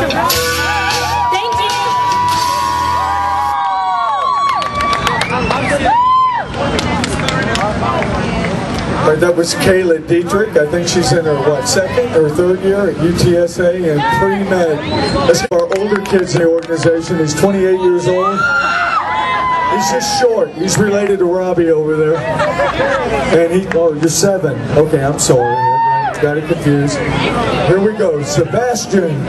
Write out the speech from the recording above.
Thank you. That was Kayla Dietrich. I think she's in her, what, second or third year at UTSA in pre-med. That's our older kids in the organization. He's 28 years old. He's just short. He's related to Robbie over there. And he, oh, you're seven. Okay, I'm sorry. Got it confused. Here we go. Sebastian